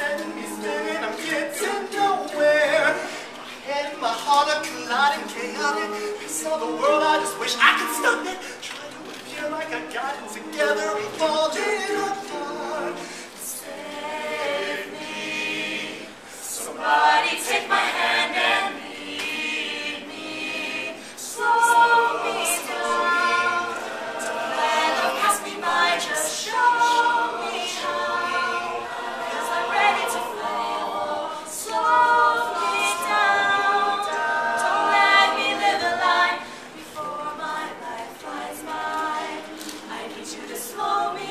sending me spinning. I'm getting nowhere. My head and my heart are colliding, chaotic. World, I just wish I could stop it. Trying to appear like I got it together. Apart. swallow me.